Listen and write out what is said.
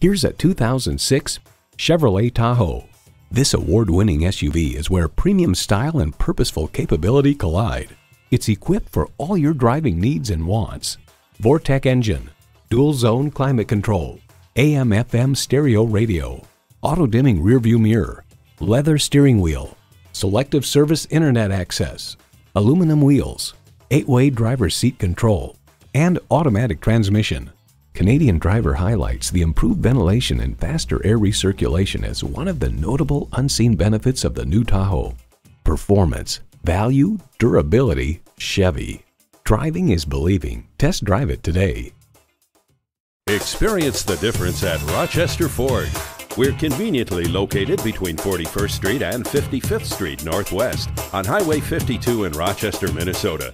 Here's a 2006 Chevrolet Tahoe. This award-winning SUV is where premium style and purposeful capability collide. It's equipped for all your driving needs and wants. Vortec engine, dual zone climate control, AM FM stereo radio, auto dimming rearview mirror, leather steering wheel, selective service internet access, aluminum wheels, 8-way driver seat control, and automatic transmission. Canadian Driver highlights the improved ventilation and faster air recirculation as one of the notable unseen benefits of the new Tahoe. Performance, value, durability, Chevy. Driving is believing. Test drive it today. Experience the difference at Rochester Ford. We're conveniently located between 41st Street and 55th Street Northwest on Highway 52 in Rochester, Minnesota.